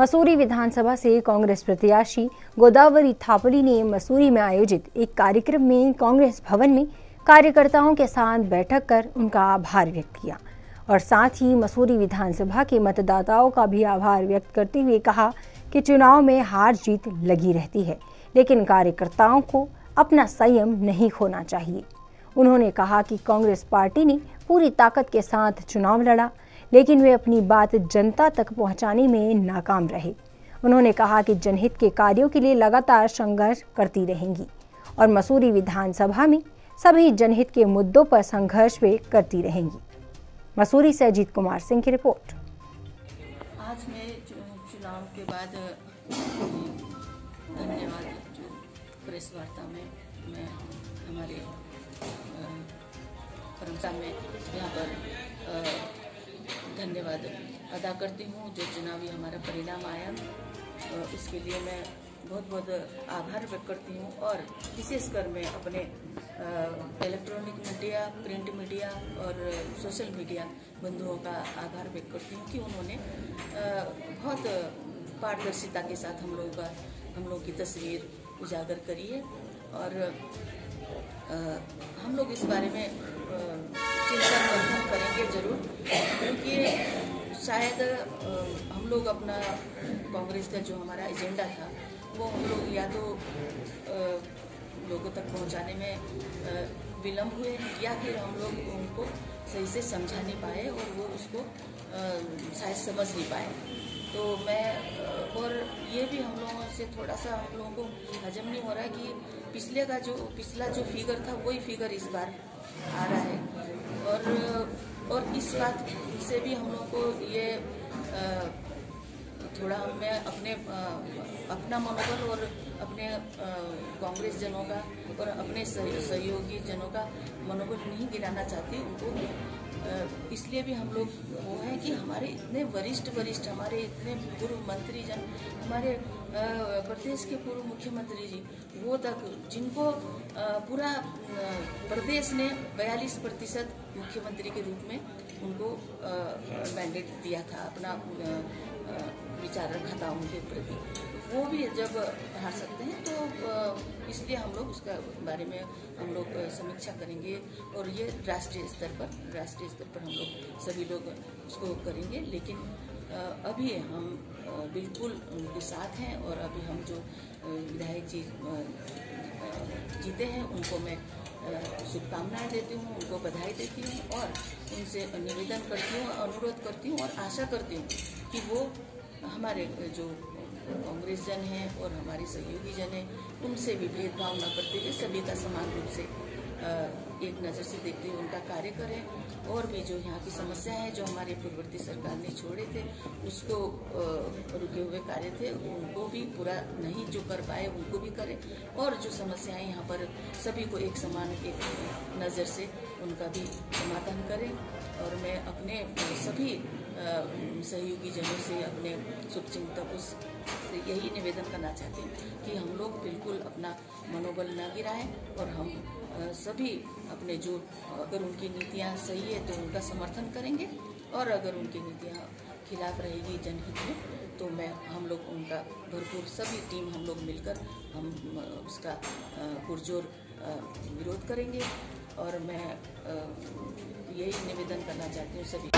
मसूरी विधानसभा से कांग्रेस प्रत्याशी गोदावरी थापली ने मसूरी में आयोजित एक कार्यक्रम में कांग्रेस भवन में कार्यकर्ताओं के साथ बैठक कर उनका आभार व्यक्त किया और साथ ही मसूरी विधानसभा के मतदाताओं का भी आभार व्यक्त करते हुए कहा कि चुनाव में हार जीत लगी रहती है, लेकिन कार्यकर्ताओं को अपना संयम नहीं खोना चाहिए। उन्होंने कहा कि कांग्रेस पार्टी ने पूरी ताकत के साथ चुनाव लड़ा लेकिन वे अपनी बात जनता तक पहुँचाने में नाकाम रहे। उन्होंने कहा कि जनहित के कार्यों के लिए लगातार संघर्ष करती रहेंगी और मसूरी विधानसभा में सभी जनहित के मुद्दों पर संघर्ष वे करती रहेंगी। मसूरी से अजीत कुमार सिंह की रिपोर्ट। आज मैं चुनाव के बाद, धन्यवाद प्रेस वार्ता में मैं हमारे में यहाँ पर धन्यवाद अदा करती हूँ, जो चुनावी हमारा परिणाम आया। उसके लिए मैं बहुत बहुत आभार व्यक्त करती हूँ और विशेषकर मैं अपने इलेक्ट्रॉनिक मीडिया प्रिंट मीडिया और सोशल मीडिया बंधुओं का आभार व्यक्त करती हूँ कि उन्होंने बहुत पारदर्शिता के साथ हम लोगों का, हम लोग की तस्वीर उजागर करी है और हम लोग इस बारे में चिंता करेंगे ज़रूर, क्योंकि शायद हम लोग अपना कांग्रेस का जो हमारा एजेंडा था, वो हम लोग या तो लोगों तक पहुँचाने में विलम्ब हुए या फिर हम लोग उनको सही से समझा नहीं पाए और वो उसको शायद समझ नहीं पाए। तो मैं और ये भी हम लोगों से थोड़ा सा हम लोगों को हजम नहीं हो रहा है कि पिछले का जो, पिछला जो फिगर था, वही फिगर इस बार आ रहा है। और और इस बात से भी हम लोग को ये थोड़ा हमें अपने अपना मनोबल और अपने कांग्रेस जनों का और अपने सहयोगी जनों का मनोबल नहीं गिराना चाहती, उनको इसलिए भी हम लोग वो है कि हमारे इतने वरिष्ठ वरिष्ठ, हमारे इतने पूर्व मंत्री जन, हमारे प्रदेश के पूर्व मुख्यमंत्री जी, वो तक, जिनको पूरा प्रदेश ने 42 प्रतिशत मुख्यमंत्री के रूप में उनको मैंडेट दिया था अपना विचार रखा था उनके प्रति। वो भी जब हार सकते हैं तो इसलिए हम लोग उसका बारे में हम लोग समीक्षा करेंगे और ये राष्ट्रीय स्तर पर, राष्ट्रीय स्तर पर हम लोग सभी लोग उसको करेंगे। लेकिन अभी हम बिल्कुल उनके साथ हैं और अभी हम जो विधायक जी जीते हैं, उनको मैं शुभकामनाएँ देती हूँ, उनको बधाई देती हूँ और उनसे निवेदन करती हूँ, अनुरोध करती हूँ और आशा करती हूँ कि वो हमारे, जो कांग्रेस जन हैं और हमारे सहयोगी जन हैं, उनसे भी भेदभाव न करते हुए सभी का समान रूप से एक नज़र से देखते हुए उनका कार्य करें। और भी जो यहाँ की समस्या है, जो हमारे पूर्ववर्ती सरकार ने छोड़े थे, उसको रुके हुए कार्य थे, उनको भी पूरा नहीं जो कर पाए, उनको भी करें। और जो समस्याएँ यहाँ पर सभी को एक समान एक नज़र से उनका भी समाधान करें। और मैं अपने सभी सहयोगी जनों से अपने शुभचिंतकों से यही निवेदन करना चाहते हैं कि हम लोग बिल्कुल अपना मनोबल न गिराएँ और हम सभी अपने जो, अगर उनकी नीतियाँ सही है तो उनका समर्थन करेंगे और अगर उनकी नीतियाँ खिलाफ रहेगी, जनहित में तो मैं, हम लोग उनका भरपूर सभी टीम हम लोग मिलकर हम उसका पुरजोर विरोध करेंगे। और मैं यही निवेदन करना चाहती हूँ सभी